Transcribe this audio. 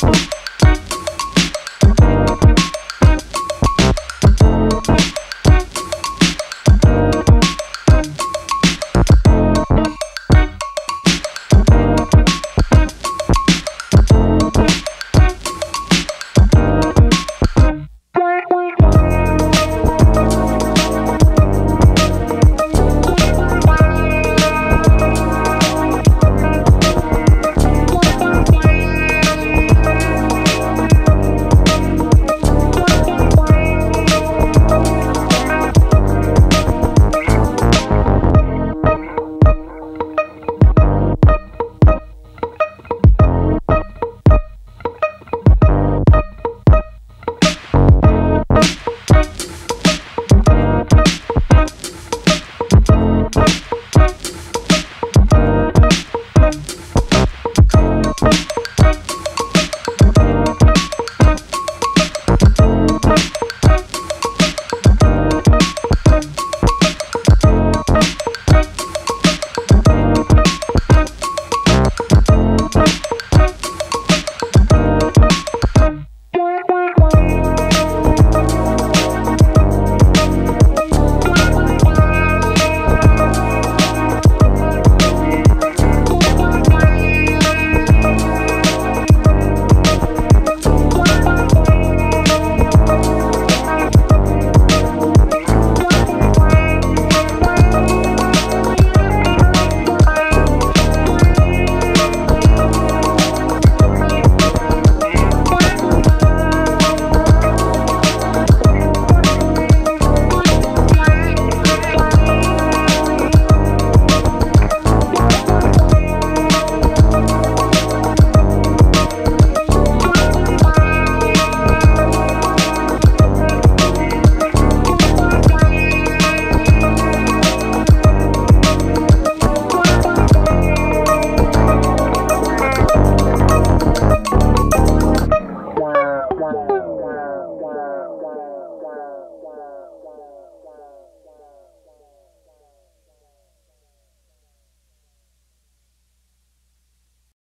Thank Bye.